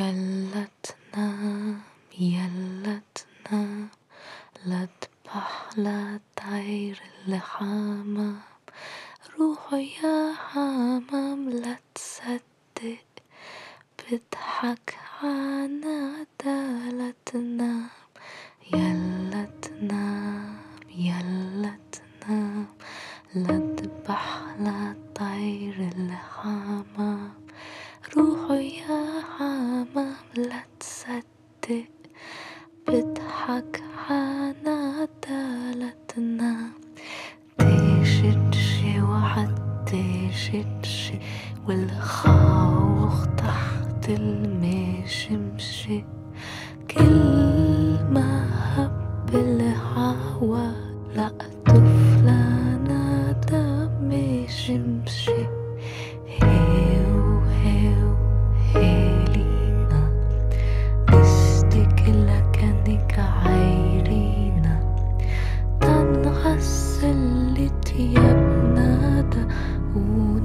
يلا تنام يلا تنام لا تبح لا طير الحمام روحوا يا حمام لا تصدق. بضحك عنادا لا تنام. يلا تنام يلا تنام لا تبح لا طير الحمام بتضحك حانا تالتنا تيشتشي وحتيشتشي والخوخ تحت المشمشي. كل ما هب الهوا لقته Тебе надо уйти.